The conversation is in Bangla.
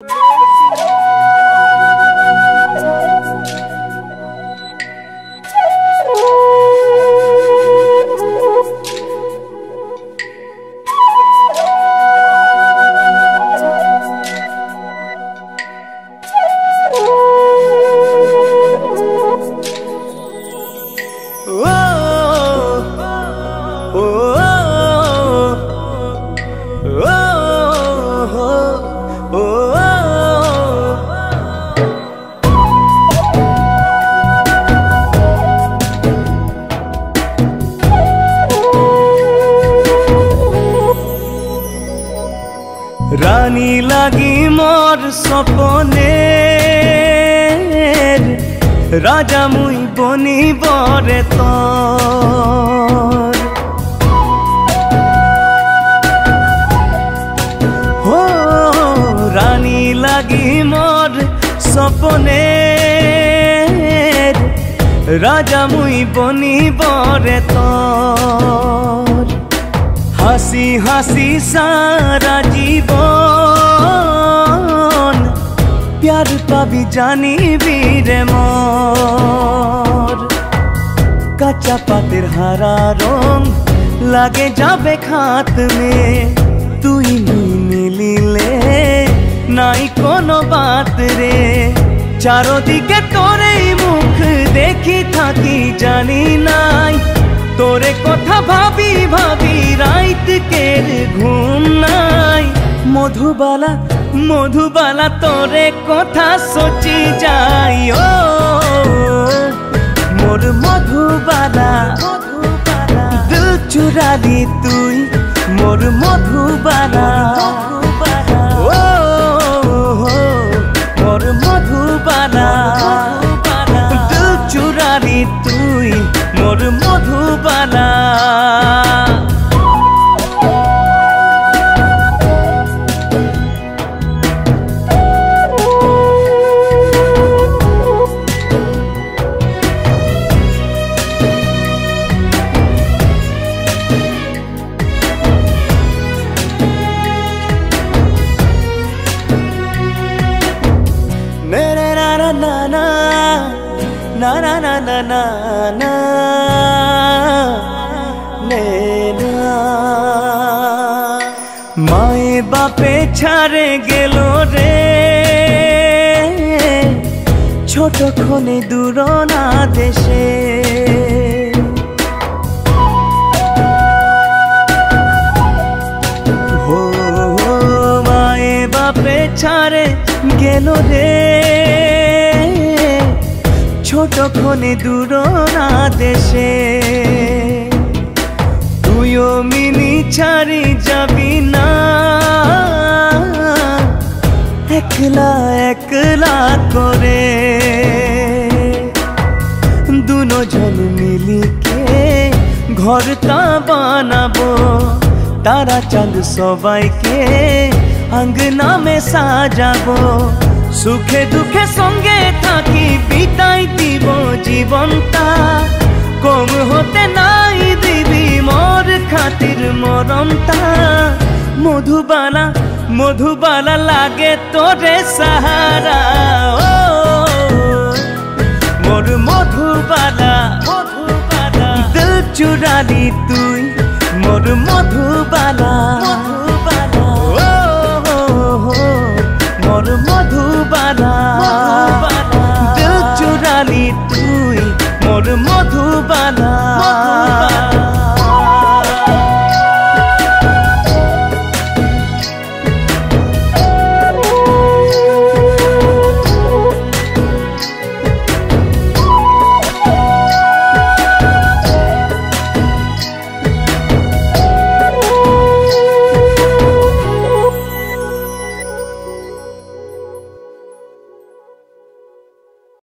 Yeah. ৰাণী লাগি মোৰ সপনে ৰাজা মই বনিবৰে ত ৰাণী লাগি মোৰ সপনে ৰাজা মই বনিবৰে ত হাঁচি হাঁচি চাৰা প্যার পাবি জানিবি রে মোর। কাঁচা পাতের হারা রং লাগে যাবে খাত মে। তুই মিলিলে নাই কোনো বাত রে। চারোদিকে তোরেই মুখ দেখি থাকি, জানি নাই। তোরে কথা ভাবি ভাবি, রাইত কের ঘুম নাই। মধুবালা মধুবালা তোরে কথা সচি যাই ও। মোর মধুবালা দিল চুরালি তুই মোর Madhubala. Na na na na na না মায়ে বাপে ছাড়ে গেল রে। ছোট ক্ষণে দূর না দেশে ছাড়ে গেল রে। ছোট ক্ষণে দূর না দেশে। তুইও মিনি ছাড়ি যাবি না। একলা একলা করে। দুজন মিলিকে ঘরটা বানাবো। তারা চাঁদ সবাইকে আঙ্গনা মে সাজাবো। সুখে দুঃখে সঙ্গে থাকি দিব জীবনটা কম হতে নাই দিবি, মোর খাতির মরমটা মধুবালা মধুবালা লাগে তোরে সাহারা, ও। মোর মধুবালা মধুবালা। দিল চুরালি তুই, মোর মধুবালা।